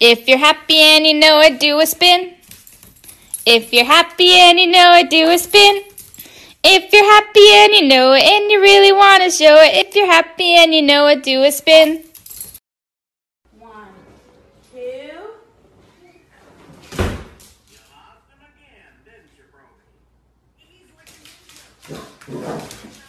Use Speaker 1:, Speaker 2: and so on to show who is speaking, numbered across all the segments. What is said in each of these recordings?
Speaker 1: If you're happy and you know it, do a spin. If you're happy and you know it, do a spin. If you're happy and you know it and you really want to show it, if you're happy and you know it, do a spin.
Speaker 2: One, two.
Speaker 3: Oops,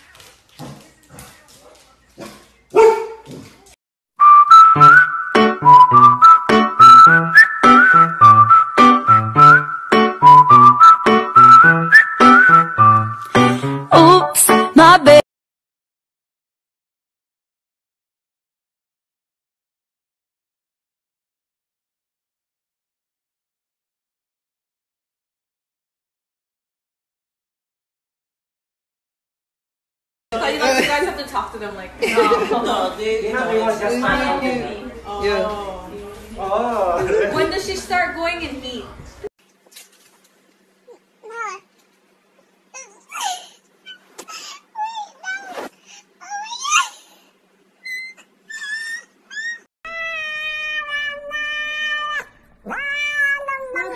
Speaker 2: you, like, you guys have to talk to them like.
Speaker 4: No, they, they don't want just hang out with me.
Speaker 2: Oh.
Speaker 4: Oh.
Speaker 2: When does she start going in heat?
Speaker 5: Pretty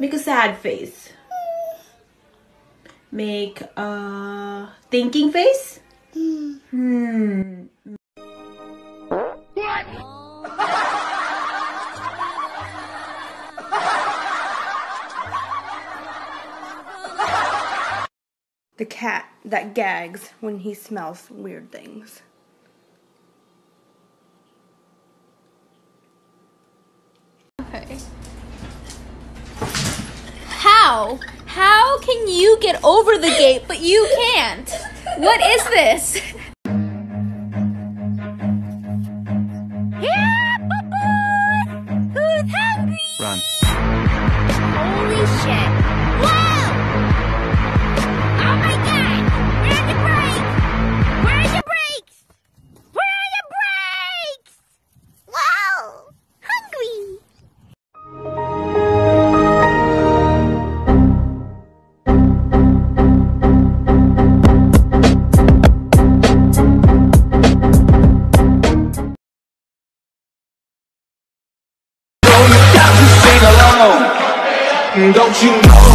Speaker 1: Make a sad face. Make a thinking face. Hmm.
Speaker 6: The cat that gags when he smells weird things.
Speaker 1: How? How can you get over the gate but you can't? What is this?
Speaker 7: Don't you know?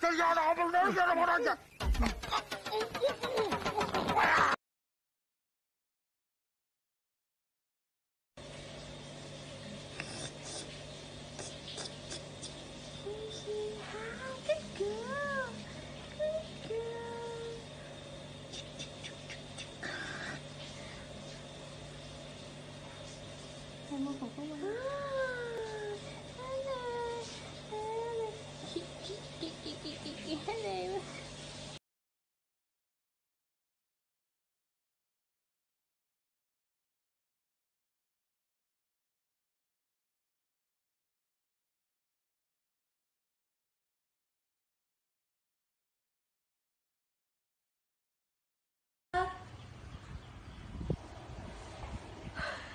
Speaker 7: Sen gel abone ol, gel abone ol.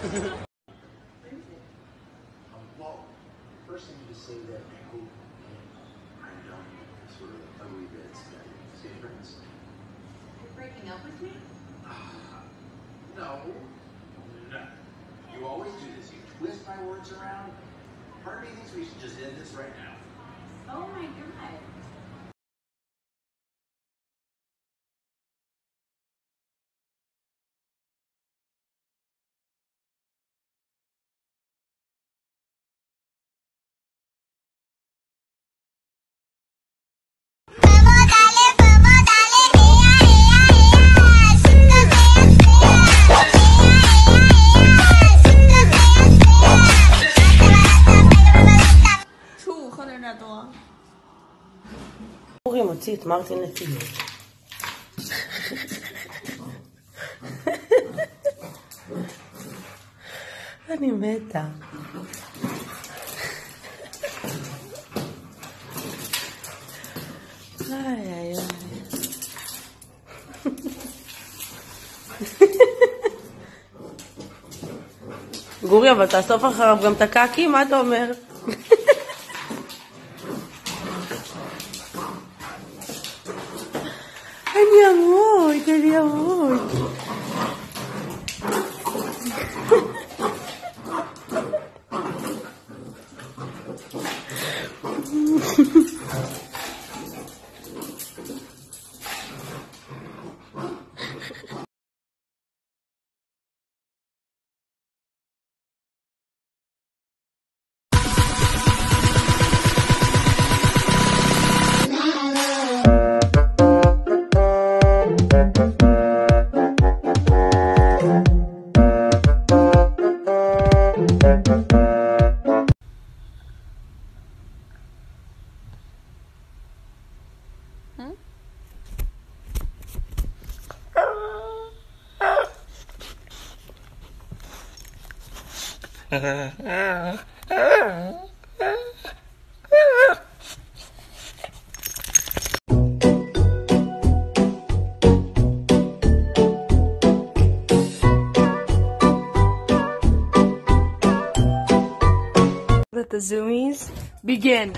Speaker 3: Well, first I need to say that I hope I'm done sort of ugly bits that stay friends.
Speaker 2: You're breaking up with me?
Speaker 3: No. No. You always do this. You twist my words around. Part of me thinks we should just end this right now.
Speaker 2: Oh my god.
Speaker 8: אורי מוציא את מרטין לטיול. אני מתה. גורי, אבל תאסוף אחריו גם את הקקי, מה אתה אומר? Ele é muito, ele
Speaker 6: é muito. 응? The zoomies begin.